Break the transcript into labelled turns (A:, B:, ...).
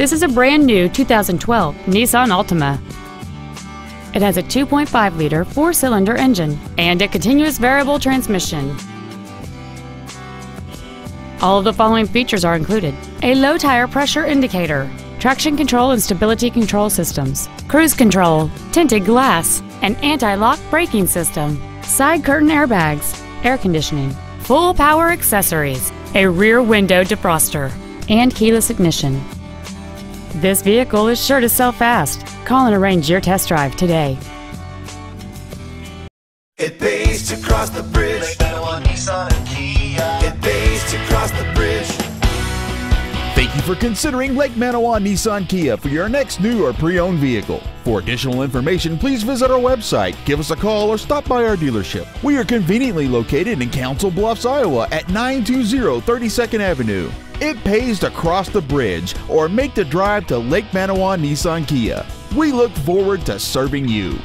A: This is a brand new 2012 Nissan Altima. It has a 2.5 liter four cylinder engine and a continuous variable transmission. All of the following features are included a low tire pressure indicator, traction control and stability control systems, cruise control, tinted glass, an anti lock braking system, side curtain airbags, air conditioning, full power accessories, a rear window defroster, and keyless ignition. This vehicle is sure to sell fast. Call and arrange your test drive today.
B: It pays to cross the bridge. Nissan and Kia. It pays to cross the bridge.
C: Thank you for considering Lake Manawa Nissan Kia for your next new or pre-owned vehicle. For additional information, please visit our website, give us a call, or stop by our dealership. We are conveniently located in Council Bluffs, Iowa at 920 32nd Avenue. It pays to cross the bridge or make the drive to Lake Manawa Nissan Kia. We look forward to serving you.